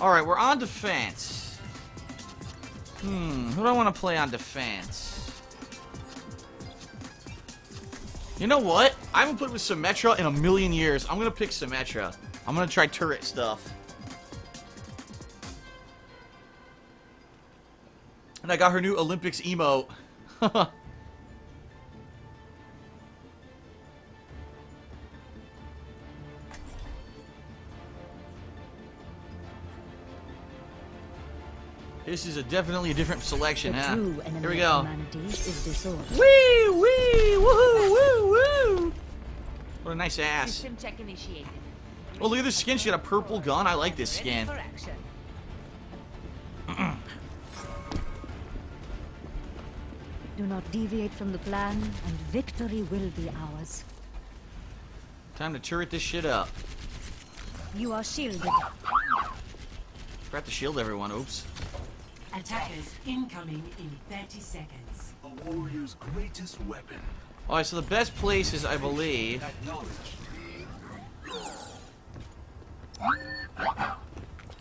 Alright, we're on defense. Hmm, who do I want to play on defense? You know what? I haven't played with Symmetra in a million years. I'm gonna pick Symmetra. I'm gonna try turret stuff. And I got her new Olympics emote. this is a definitely a different selection, The huh? true enemy Here we go. humanity is disorder. Wee wee woohoo woo woo. What a nice ass. System check initiated. Oh, look at this skin. She got a purple gun. I like this skin. Do not deviate from the plan, and victory will be ours. Time to turret this shit up. You are shielded. Forgot to shield everyone. Oops. Attackers incoming in 30 seconds. A warrior's greatest weapon. Alright, so the best places, I believe. Acknowledged.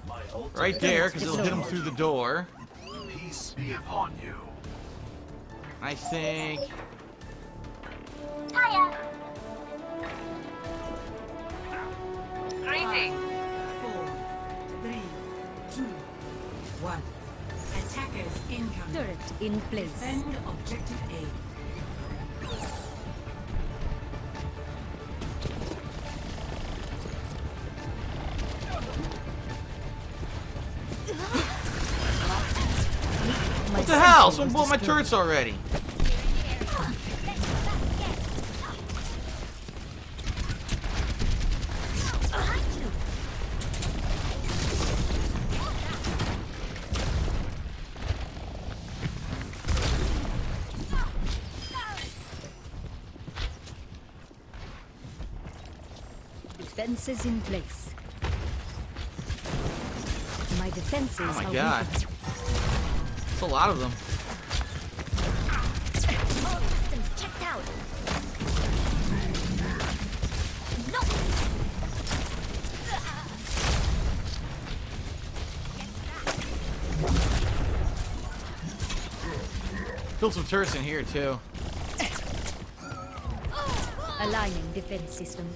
My ultimate Right there, because it'll hit them through the door. peace be upon you. I think. Greetings. Turret in place. Defend objective A. What the hell? Someone was blew my destroyed. turrets already. Defenses in place. My defenses Oh my god. It's a lot of them. All systems checked out. Killed some turrets in here, too. Aligning defense system.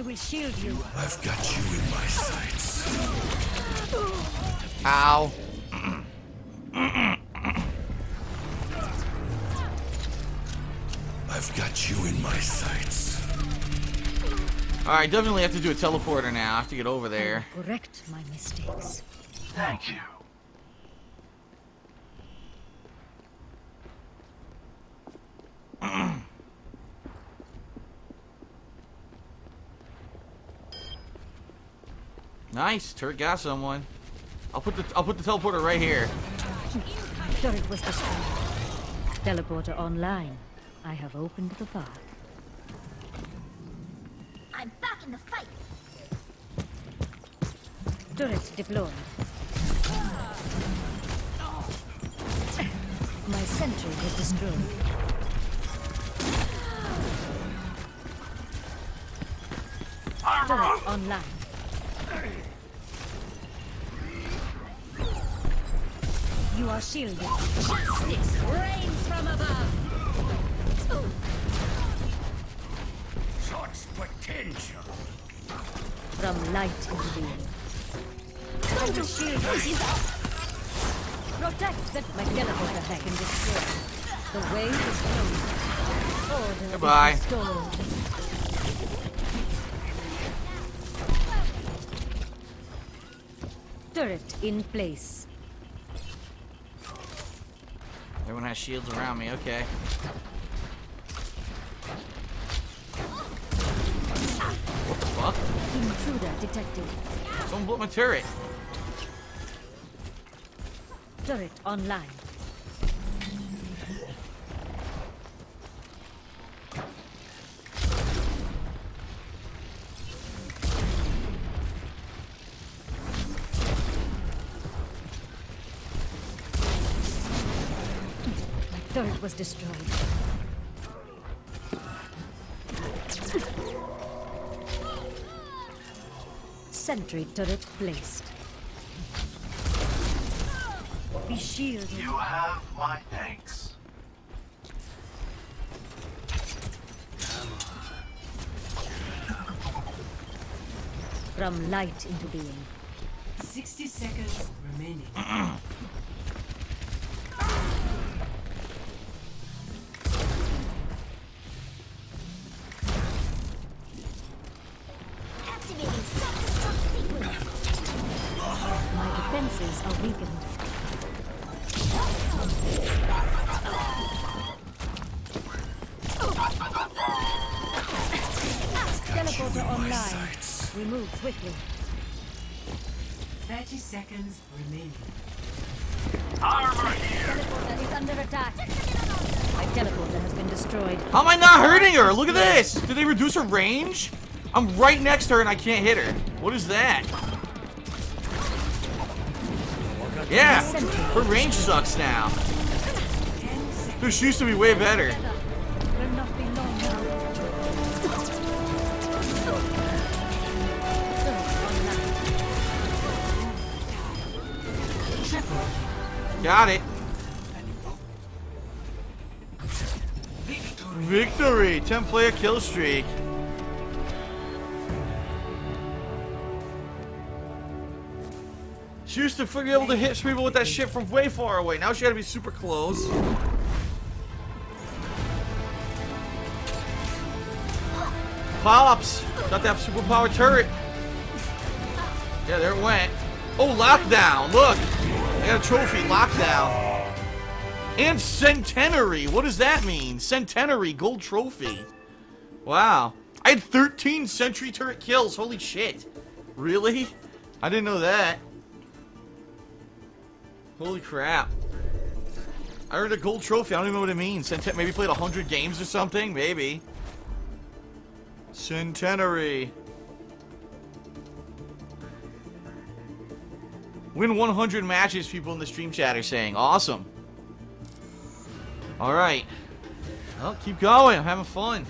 I will shield you. I've got you in my sights. Ow. I've got you in my sights. Alright, definitely have to do a teleporter now. I have to get over there. Correct my mistakes. Thank you. Nice. Turret got someone. I'll put the I'll put the teleporter right here. Turret was destroyed. Teleporter online. I have opened the path. I'm back in the fight. Turret deployed. My sentry was destroyed. Turret online. You are shielded. Justice reigns from above. Such potential. From light into being. I will shield you. Protect that my teleporter back and destroy. The way is closed. Order Goodbye. restored. Turret in place. Everyone has shields around me. Okay. What the fuck? Intruder detected. Someone blew up my turret. Turret online. Turret was destroyed. Sentry turret placed. Be shielded. You have my thanks. From light into being. 60 seconds remaining. defenses are weakened. Teleporter online. Sights. We move swiftly. 30 seconds remaining. Teleporter is under attack. My teleporter has been destroyed. How am I not hurting her? Look at this. Did they reduce her range? I'm right next to her and I can't hit her. What is that? Yeah, her range sucks now. 10 seconds. This used to be way better. Got it. Victory. Victory. 10 player kill streak. She used to be able to hit people with that shit from way far away. Now she gotta be super close. Pops! Got that superpower turret. Yeah, there it went. Oh, lockdown! Look! I got a trophy, lockdown. And centenary! What does that mean? Centenary gold trophy. Wow. I had 13 sentry turret kills. Holy shit. Really? I didn't know that. Holy crap. I earned a gold trophy. I don't even know what it means. Centen maybe played 100 games or something? Maybe. Centenary. Win 100 matches, people in the stream chat are saying. Awesome. Alright. Well, keep going. I'm having fun.